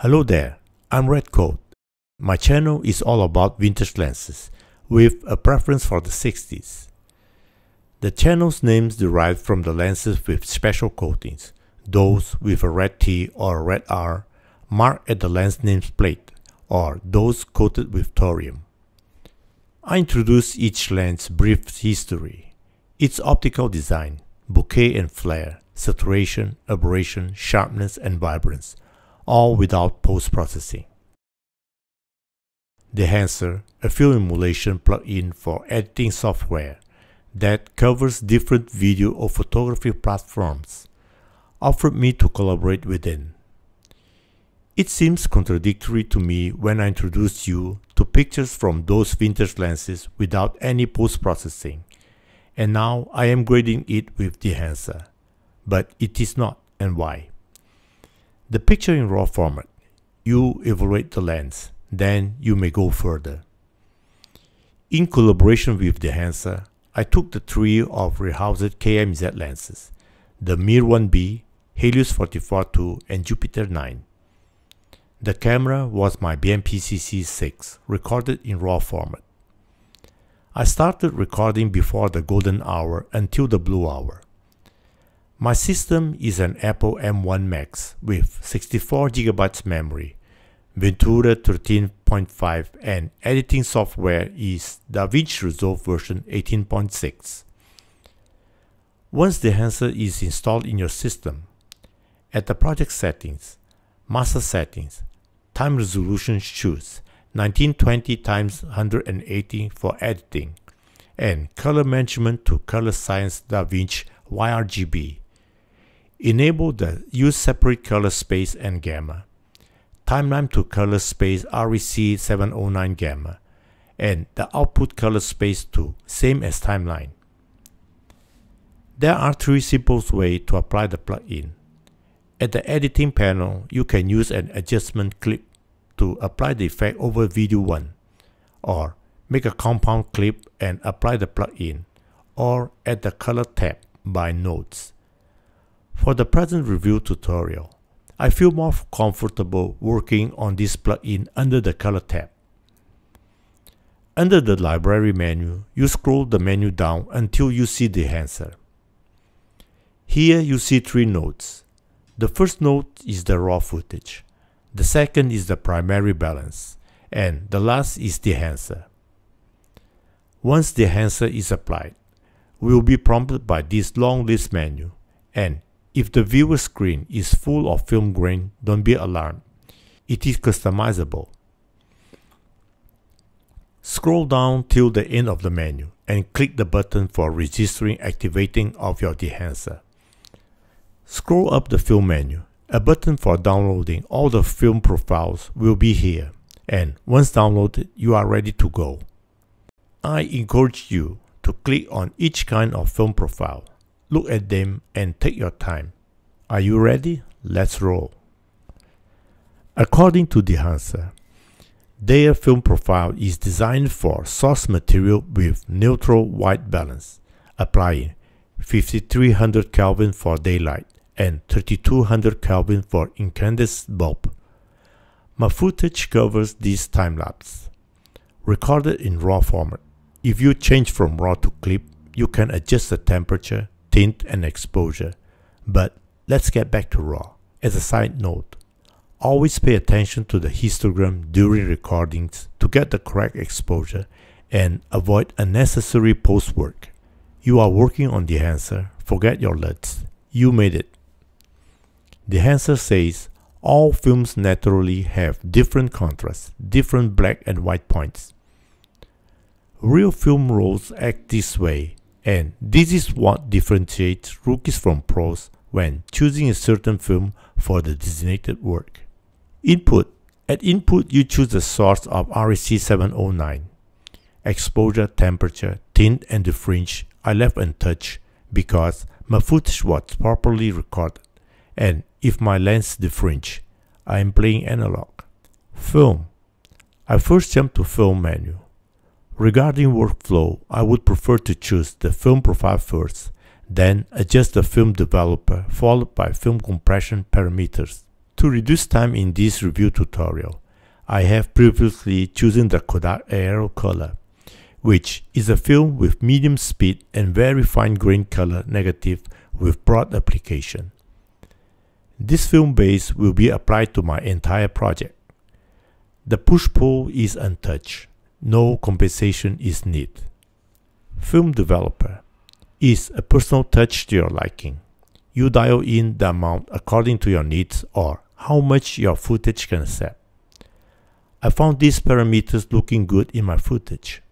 Hello there, I'm Red Code. My channel is all about vintage lenses, with a preference for the 60s. The channel's name is derived from the lenses with special coatings, those with a red T or a red R marked at the lens name's plate, or those coated with thorium. I introduce each lens brief history, its optical design, bokeh and flare, saturation, aberration, sharpness, and vibrance, all without post-processing. The Dehancer, a film emulation plugin for editing software that covers different video or photography platforms, offered me to collaborate within. It seems contradictory to me when I introduce you to pictures from those vintage lenses without any post-processing, and now I am grading it with the Dehancer. But it is not, and why? The picture in RAW format. You evaluate the lens, then you may go further. In collaboration with Dehancer, I took the three of rehoused KMZ lenses, the Mir 1B, Helios 44-2 and Jupiter 9. The camera was my BMPCC6 recorded in RAW format. I started recording before the golden hour until the blue hour. My system is an Apple M1 Max with 64GB memory, Ventura 13.5 and editing software is DaVinci Resolve version 18.6. Once the Dehancer is installed in your system, at the project settings, master settings, time resolution choose 1920 x 180 for editing, and color management to Color Science DaVinci YRGB. Enable the Use Separate Color Space and Gamma. Timeline to Color Space REC 709 Gamma, and the output color space to same as timeline. There are three simple ways to apply the plugin. At the editing panel, you can use an adjustment clip to apply the effect over video 1, or make a compound clip and apply the plugin, or at the color tab by nodes. For the present review tutorial, I feel more comfortable working on this plugin under the color tab. Under the library menu, you scroll the menu down until you see Dehancer. Here you see three nodes. The first node is the raw footage, the second is the primary balance, and the last is Dehancer. Once Dehancer is applied, we will be prompted by this long list menu, and if the viewer screen is full of film grain, don't be alarmed. It is customizable. Scroll down till the end of the menu and click the button for registering activating of your Dehancer. Scroll up the film menu. A button for downloading all the film profiles will be here, and once downloaded, you are ready to go. I encourage you to click on each kind of film profile. Look at them and take your time. Are you ready? Let's roll. According to the Dehancer, their film profile is designed for source material with neutral white balance, applying 5300 Kelvin for daylight and 3200 Kelvin for incandescent bulb. My footage covers this time lapse. Recorded in RAW format. If you change from RAW to clip, you can adjust the temperature, tint and exposure. But let's get back to RAW. As a side note, always pay attention to the histogram during recordings to get the correct exposure and avoid unnecessary post work. You are working on Dehancer, forget your LUTs. You made it. Dehancer says all films naturally have different contrasts, different black and white points. Real film rolls act this way, and this is what differentiates rookies from pros when choosing a certain film for the designated work. Input At input, you choose the source of REC 709. Exposure, temperature, tint, and the fringe I left untouched because my footage was properly recorded and if my lens defringe, I am playing analog. Film. I first jump to film menu. Regarding workflow, I would prefer to choose the film profile first, then adjust the film developer followed by film compression parameters. To reduce time in this review tutorial, I have previously chosen the Kodak Aerocolor, which is a film with medium speed and very fine grain color negative with broad application. This film base will be applied to my entire project. The push-pull is untouched. No compensation is needed. Film developer is a personal touch to your liking. You dial in the amount according to your needs or how much your footage can accept. I found these parameters looking good in my footage.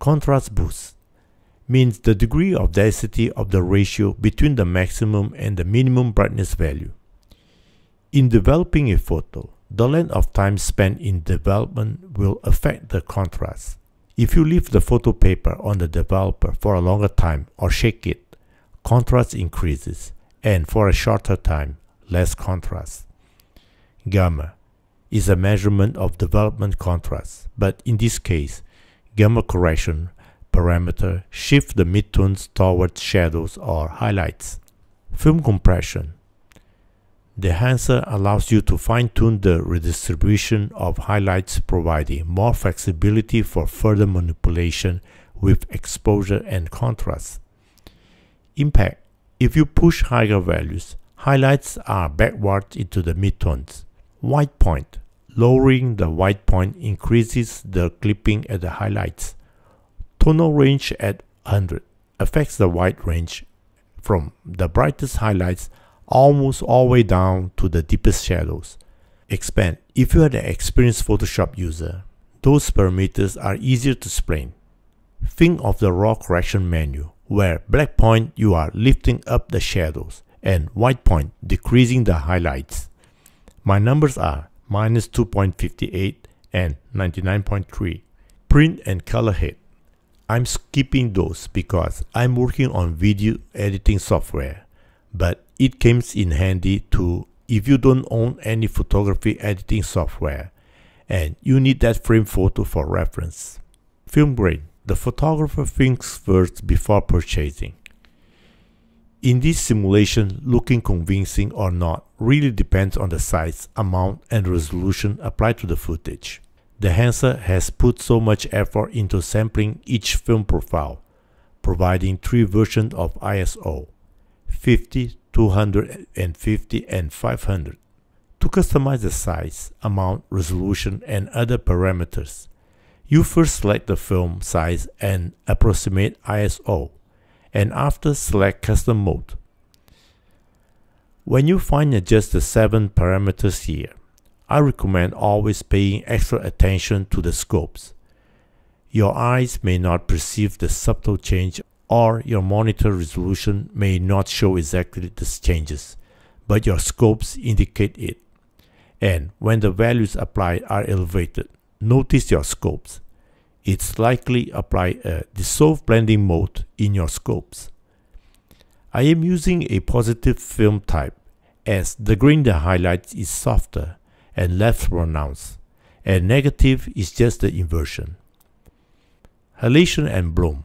Contrast boost means the degree of density of the ratio between the maximum and the minimum brightness value. In developing a photo, the length of time spent in development will affect the contrast. If you leave the photo paper on the developer for a longer time or shake it, contrast increases, and for a shorter time, less contrast. Gamma is a measurement of development contrast, but in this case, gamma correction parameter shift the midtones towards shadows or highlights. Film compression. The Dehancer allows you to fine-tune the redistribution of highlights providing more flexibility for further manipulation with exposure and contrast. Impact. If you push higher values, highlights are backward into the midtones. White point. Lowering the white point increases the clipping at the highlights. Tonal range at 100 affects the white range from the brightest highlights almost all the way down to the deepest shadows. Expand. If you are an experienced Photoshop user, those parameters are easier to explain. Think of the raw correction menu, where black point you are lifting up the shadows and white point decreasing the highlights. My numbers are minus 2.58 and 99.3. Print and color head. I'm skipping those because I'm working on video editing software, but it comes in handy too if you don't own any photography editing software and you need that frame photo for reference. Film. The photographer thinks first before purchasing. In this simulation, looking convincing or not really depends on the size, amount, and resolution applied to the footage. The Dehancer has put so much effort into sampling each film profile, providing three versions of ISO 50, 250, and 500. To customize the size, amount, resolution, and other parameters, you first select the film size and approximate ISO and after select custom mode. When you find adjust the 7 parameters here, I recommend always paying extra attention to the scopes. Your eyes may not perceive the subtle change or your monitor resolution may not show exactly these changes, but your scopes indicate it. And when the values applied are elevated, notice your scopes it's likely apply a dissolve blending mode in your scopes. I am using a positive film type as the grain the highlights is softer and less pronounced, and negative is just the inversion. Halation and bloom.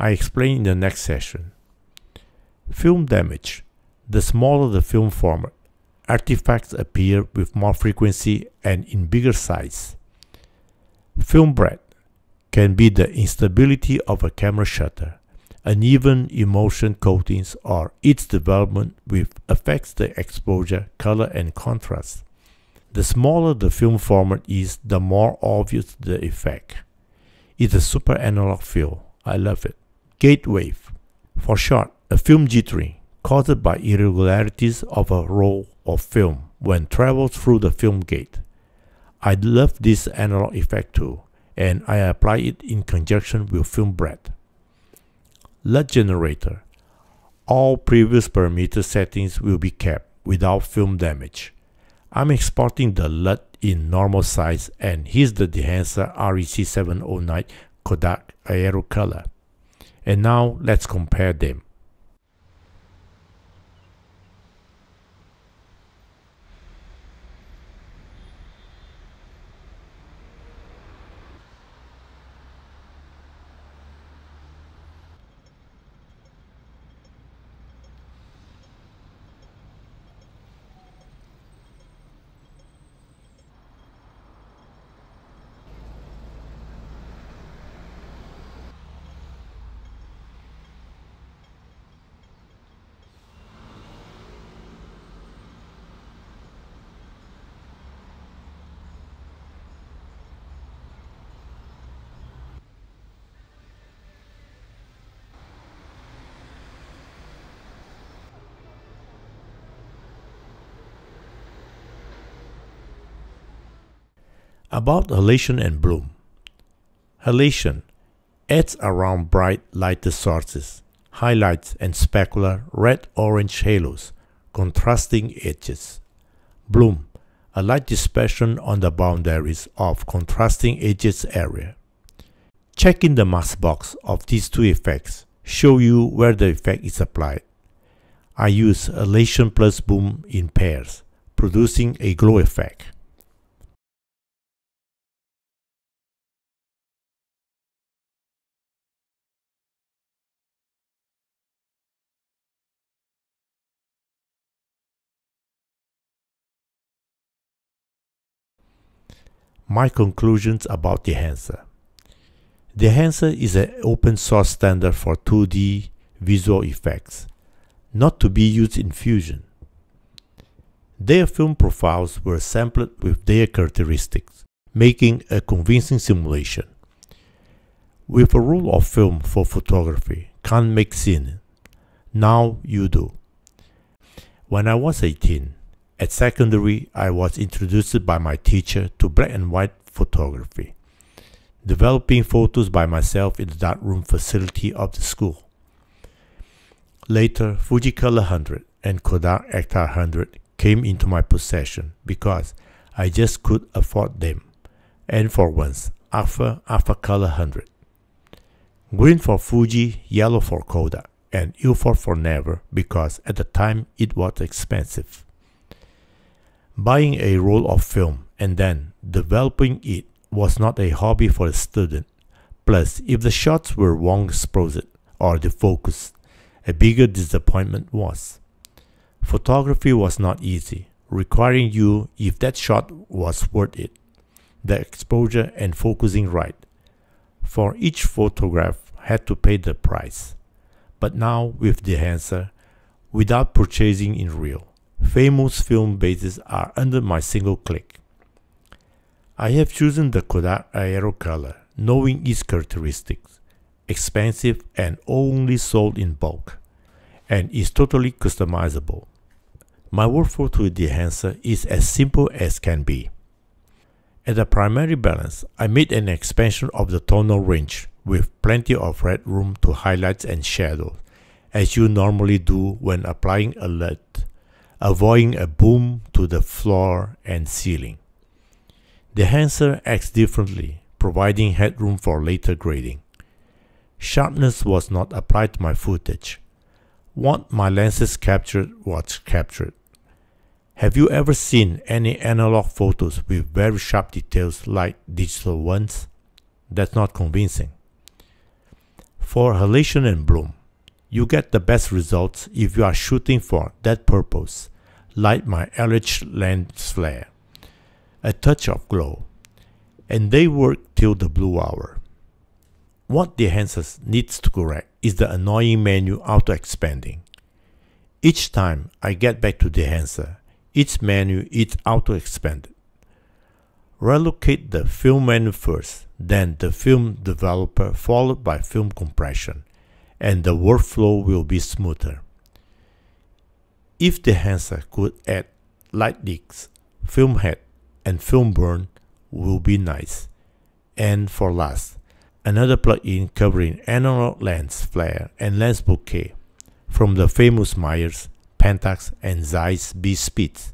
I explain in the next session. Film damage. The smaller the film format, artifacts appear with more frequency and in bigger size. Film breath can be the instability of a camera shutter, uneven emulsion coatings, or its development which affects the exposure, color, and contrast. The smaller the film format is, the more obvious the effect. It's a super analog feel. I love it. Gate weave. For short, a film jittering caused by irregularities of a roll of film when travels through the film gate. I love this analog effect too and I apply it in conjunction with film breath. LUT generator. All previous parameter settings will be kept without film damage. I'm exporting the LUT in normal size and here's the Dehancer REC709 Kodak Aerocolor. And now let's compare them. About halation and bloom. Halation adds around bright lighter sources, highlights and specular red-orange halos, contrasting edges. Bloom, a light dispersion on the boundaries of contrasting edges area. Checking the mask box of these two effects show you where the effect is applied. I use halation plus bloom in pairs, producing a glow effect. My conclusions about Dehancer. Dehancer is an open source standard for 2D visual effects, not to be used in Fusion. Their film profiles were sampled with their characteristics, making a convincing simulation. With a rule of film for photography, can't make scene. Now you do. When I was 18, at secondary, I was introduced by my teacher to black and white photography, developing photos by myself in the darkroom facility of the school. Later, Fujicolor 100 and Kodak Ektar 100 came into my possession because I just could afford them, and for once, Agfa Agfacolor 100. Green for Fuji, yellow for Kodak, and Ilford for Never because at the time it was expensive. Buying a roll of film and then developing it was not a hobby for a student. Plus, if the shots were wrong exposed or defocused, a bigger disappointment was. Photography was not easy, requiring you, if that shot was worth it, the exposure and focusing right. For each photograph had to pay the price. But now with Dehancer, without purchasing in real, famous film bases are under my single click. I have chosen the Kodak Aerocolor, knowing its characteristics, expensive and only sold in bulk, and is totally customizable. My workflow to Dehancer is as simple as can be. At the primary balance, I made an expansion of the tonal range with plenty of red room to highlights and shadows, as you normally do when applying a LUT avoiding a boom to the floor and ceiling. Dehancer acts differently, providing headroom for later grading. Sharpness was not applied to my footage. What my lenses captured was captured. Have you ever seen any analog photos with very sharp details like digital ones? That's not convincing. For halation and bloom, you get the best results if you are shooting for that purpose, like my LH lens flare. A touch of glow. And they work till the blue hour. What the Dehancer needs to correct is the annoying menu auto-expanding. Each time I get back to Dehancer, each menu is auto-expanded. Relocate the film menu first, then the film developer followed by film compression and the workflow will be smoother. If Dehancer could add light leaks, film head, and film burn will be nice. And for last, another plugin covering analog lens flare and lens bokeh from the famous Meyers, Pentax, and Zeiss B Speeds.